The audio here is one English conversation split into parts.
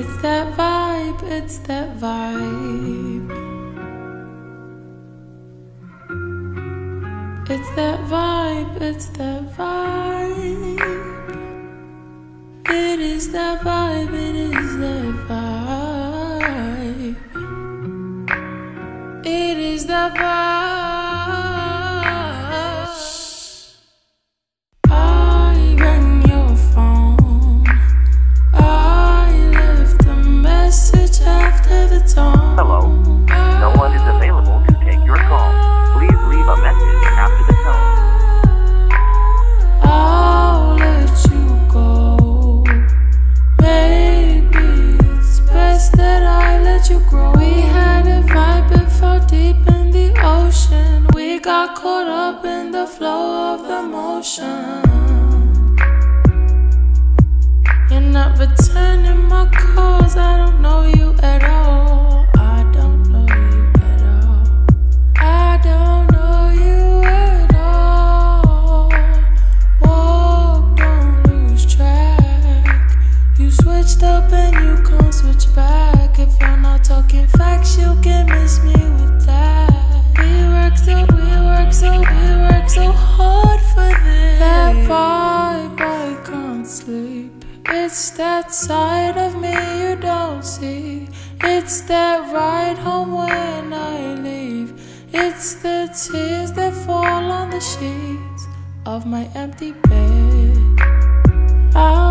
It's that vibe, it's that vibe. It's that vibe, it's that vibe. It is that vibe, it is that vibe. It is that vibe. Caught up in the flow of the motion. You're not returning my calls. I don't know you at all. I don't know you at all. I don't know you at all. Walk, don't lose track. You switched up and you can't switch back. If you're not talking facts, you can miss me that side of me you don't see. It's that ride home when I leave. It's the tears that fall on the sheets of my empty bed. I'll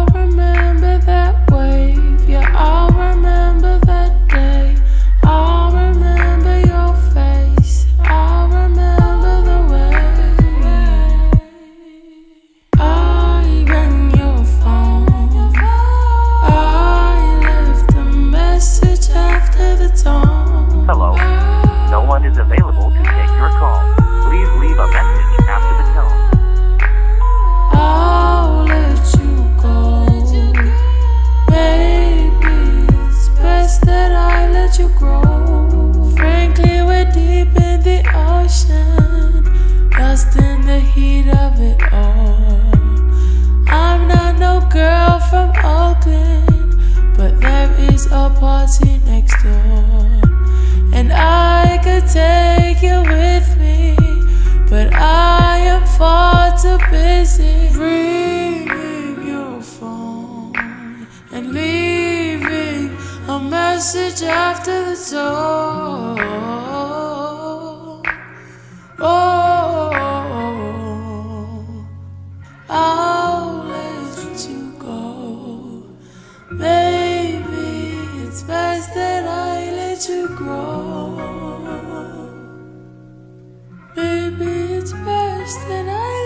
is available to take your call. Please leave a message after the tone. I'll let you go. Maybe it's best that I let you grow. Frankly, we're deep in the ocean, lost in the heat of it all. After the tone. Oh, I'll let you go. Maybe it's best that I let you grow. Maybe it's best that I